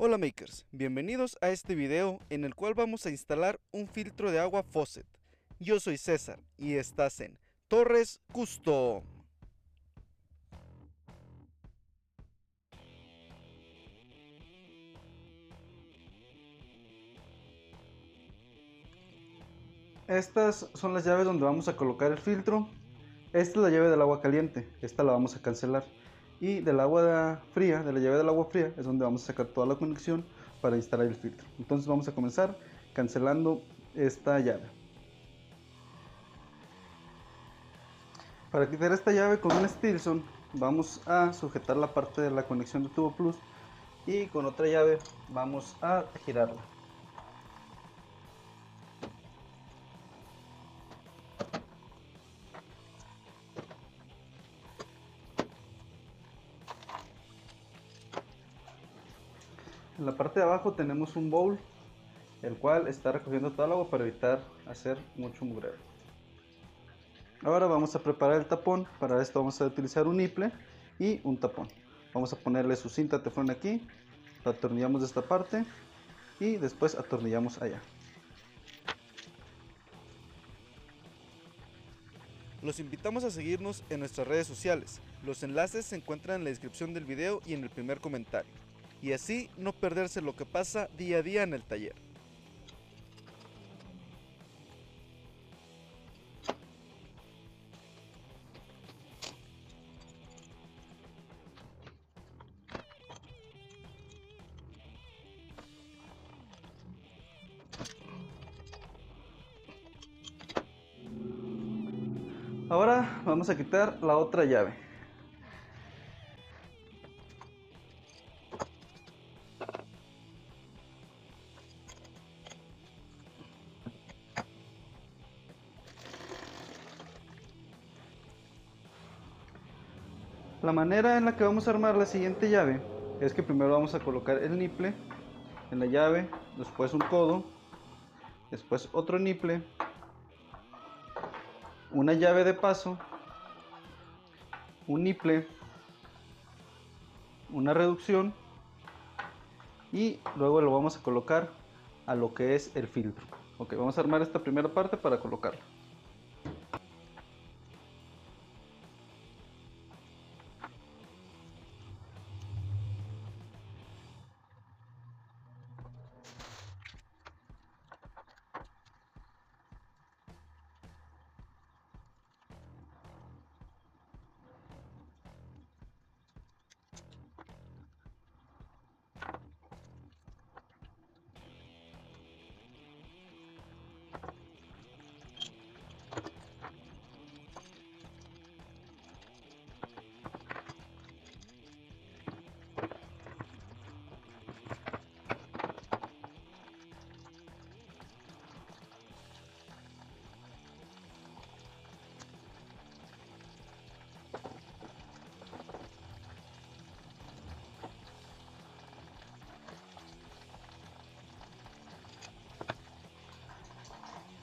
Hola makers, bienvenidos a este video en el cual vamos a instalar un filtro de agua faucet. Yo soy César y estás en Torres Custom. Estas son las llaves donde vamos a colocar el filtro. Esta es la llave del agua caliente, esta la vamos a cancelar y del agua fría, de la llave del agua fría, es donde vamos a sacar toda la conexión para instalar el filtro. Entonces vamos a comenzar cancelando esta llave. Para quitar esta llave con un Stilson vamos a sujetar la parte de la conexión de tubo plus y con otra llave vamos a girarla. En la parte de abajo tenemos un bowl, el cual está recogiendo todo el agua para evitar hacer mucho mugrero. Ahora vamos a preparar el tapón, para esto vamos a utilizar un niple y un tapón. Vamos a ponerle su cinta teflón aquí, lo atornillamos de esta parte y después atornillamos allá. Los invitamos a seguirnos en nuestras redes sociales. Los enlaces se encuentran en la descripción del video y en el primer comentario y así no perderse lo que pasa día a día en el taller. Ahora vamos a quitar la otra llave. La manera en la que vamos a armar la siguiente llave es que primero vamos a colocar el niple en la llave, después un codo, después otro niple, una llave de paso, un niple, una reducción y luego lo vamos a colocar a lo que es el filtro. Ok, vamos a armar esta primera parte para colocarlo.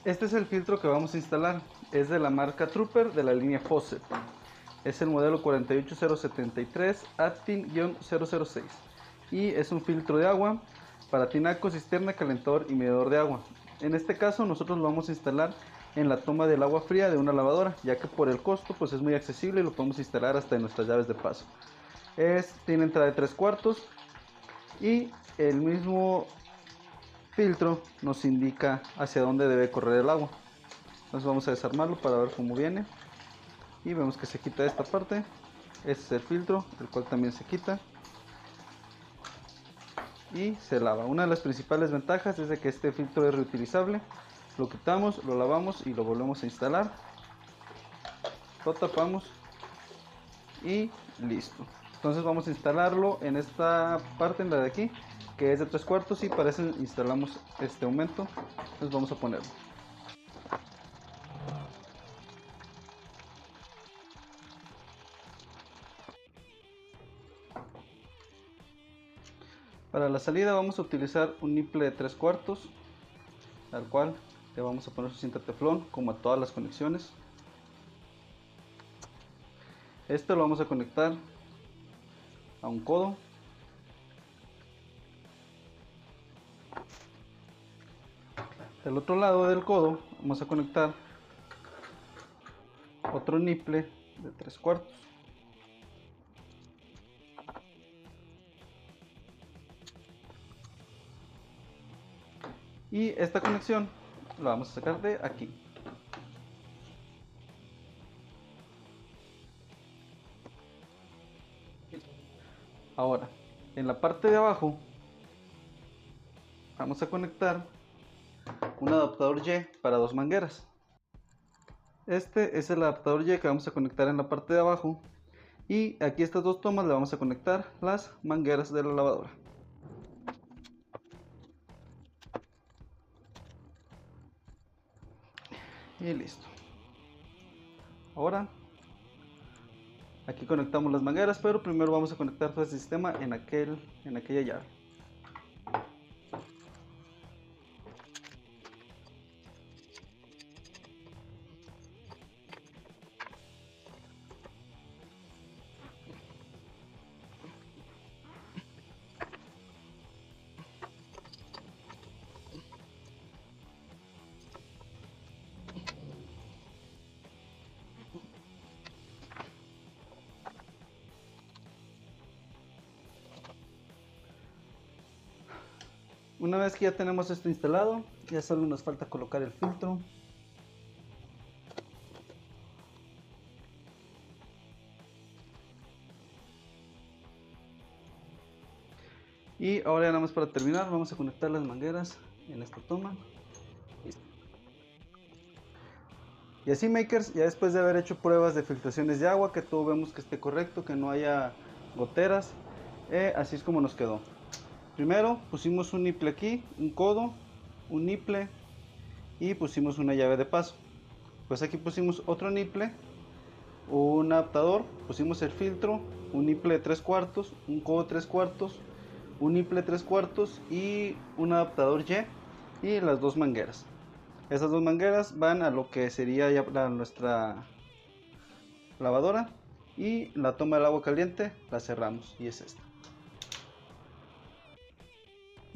Este es el filtro que vamos a instalar. Es de la marca Trooper de la línea Faucet. Es el modelo 48073 Actin-006 y es un filtro de agua para tinaco, cisterna, calentor y medidor de agua. En este caso nosotros lo vamos a instalar en la toma del agua fría de una lavadora, ya que por el costo pues es muy accesible y lo podemos instalar hasta en nuestras llaves de paso. Es, tiene entrada de 3 cuartos y el mismo filtro nos indica hacia dónde debe correr el agua. Entonces vamos a desarmarlo para ver cómo viene. Y vemos que se quita esta parte. Este es el filtro, el cual también se quita. Y se lava. Una de las principales ventajas es de que este filtro es reutilizable. Lo quitamos, lo lavamos y lo volvemos a instalar. Lo tapamos y listo. Entonces vamos a instalarlo en esta parte, en la de aquí que es de 3 cuartos y para eso instalamos este aumento. Entonces vamos a ponerlo. Para la salida vamos a utilizar un niple de 3 cuartos al cual le vamos a poner su cinta teflón como a todas las conexiones. Este lo vamos a conectar a un codo Del otro lado del codo vamos a conectar otro niple de 3 cuartos. Y esta conexión la vamos a sacar de aquí. Ahora, en la parte de abajo vamos a conectar un adaptador Y para dos mangueras. Este es el adaptador Y que vamos a conectar en la parte de abajo y aquí estas dos tomas le vamos a conectar las mangueras de la lavadora. Y listo. Ahora aquí conectamos las mangueras, pero primero vamos a conectar todo el sistema en aquel en aquella llave. Una vez que ya tenemos esto instalado, ya solo nos falta colocar el filtro. Y ahora nada más para terminar, vamos a conectar las mangueras en esta toma. Y así makers, ya después de haber hecho pruebas de filtraciones de agua, que todo vemos que esté correcto, que no haya goteras, eh, así es como nos quedó. Primero pusimos un niple aquí, un codo, un niple y pusimos una llave de paso. Pues aquí pusimos otro niple, un adaptador, pusimos el filtro, un niple de 3 cuartos, un codo 3 cuartos, un niple 3 cuartos y un adaptador Y y las dos mangueras. Esas dos mangueras van a lo que sería ya nuestra lavadora y la toma del agua caliente la cerramos y es esta.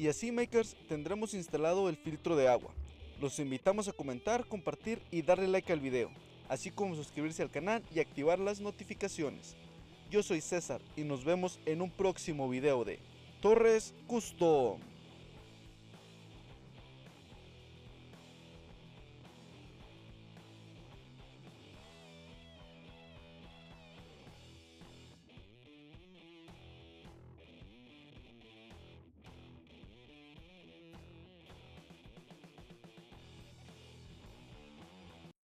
Y así makers tendremos instalado el filtro de agua. Los invitamos a comentar, compartir y darle like al video, así como suscribirse al canal y activar las notificaciones. Yo soy César y nos vemos en un próximo video de Torres Custom.